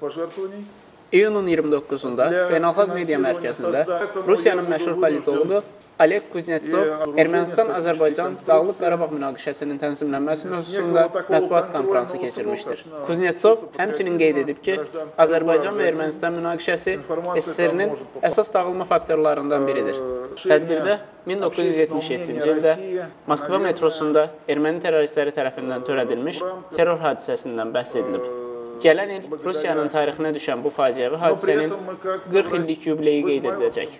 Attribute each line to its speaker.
Speaker 1: пожертвований.
Speaker 2: İyunun 29-da Beynəlxalq Media Mərkəzində Rusiyanın məşhur politoloqu Oleg Kuznetsov Ermənistan-Azərbaycan Dağlıq Qarabağ münaqişəsinin tənzimlənməsi mövzusunda mətbuat konfransı keçirmişdir. Kuznetsov həmçinin qeyd edib ki, Azərbaycan və Ermənistan münaqişəsi SSR-nin əsas dağılma faktorlarından biridir. Tədbirdə 1977-ci ildə Moskva metrosunda erməni terroristləri tərəfindən törədilmiş terror hadisəsindən bəhs edilib. Gələn il Rusiyanın tarixinə düşən bu faciəvi hadisənin 40 illik yubileyi qeyd ediləcək.